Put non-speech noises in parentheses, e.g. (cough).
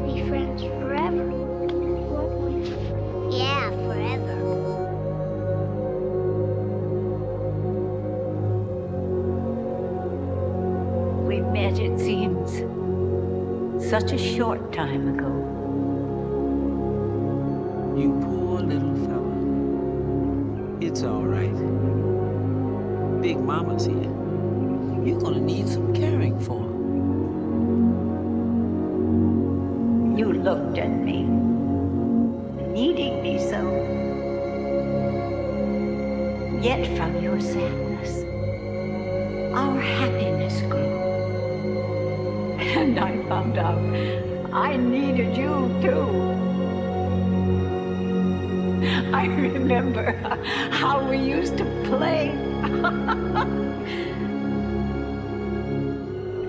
always be friends forever, won't we? Yeah, forever. We met, it seems, such a short time ago. You poor little fella. It's all right. Big Mama's here. You're gonna need You looked at me, needing me so. Yet from your sadness, our happiness grew. And I found out I needed you too. I remember how we used to play. (laughs)